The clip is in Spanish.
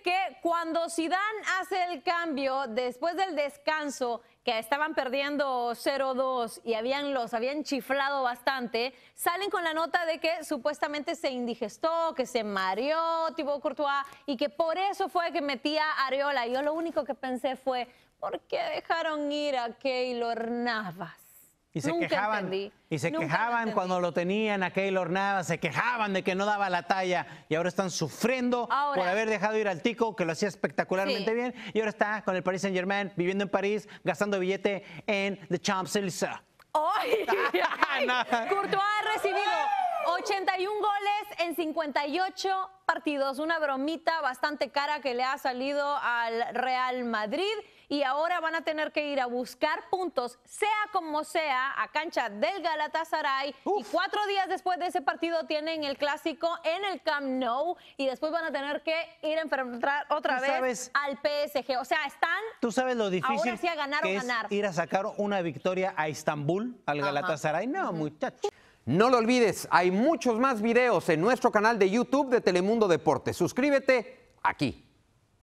que cuando Zidane hace el cambio después del descanso, que estaban perdiendo 0-2 y habían los habían chiflado bastante, salen con la nota de que supuestamente se indigestó, que se mareó Thibaut Courtois y que por eso fue que metía a Areola. Yo lo único que pensé fue, ¿por qué dejaron ir a Keylor Navas? Y se Nunca quejaban, entendí. y se Nunca quejaban cuando lo tenían a Keylor Navas, se quejaban de que no daba la talla y ahora están sufriendo Ahora- por haber dejado ir al Tico, que lo hacía espectacularmente Sí. bien, y ahora está con el Paris Saint Germain, viviendo en París, gastando billete en The Champs-Élysées. ¡Ay! ay. No. Courtois ha recibido 81 goles en 58 partidos. Una bromita bastante cara que le ha salido al Real Madrid. Y ahora van a tener que ir a buscar puntos, sea como sea, a cancha del Galatasaray. Y cuatro días después de ese partido tienen el clásico en el Camp Nou. Y después van a tener que ir a enfrentar otra ¿Tú vez sabes? al PSG. O sea, están ¿Tú sabes lo difícil Ahora sí a ganar que o es ganar. ir a sacar una victoria a Estambul, al Ajá. Galatasaray? No, muchacho. No lo olvides, hay muchos más videos en nuestro canal de YouTube de Telemundo Deportes. Suscríbete aquí.